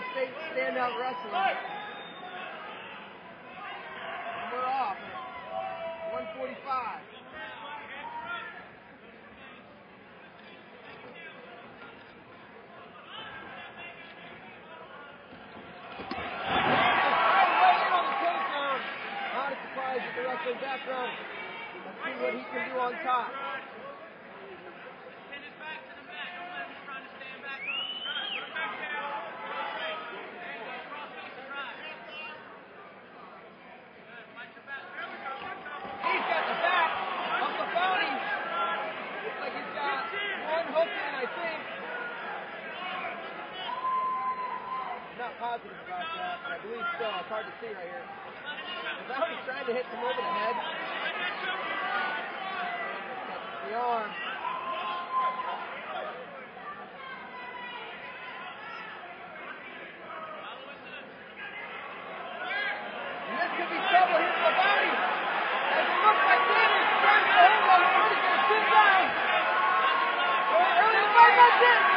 Iowa State standout wrestling. And we're off at 145. Not a surprise with the wrestling background. Let's see what he can do on top. Not positive about that, but I believe so. It's hard to see right here. Labounty's trying to hit him over the head. The arm. He's that's.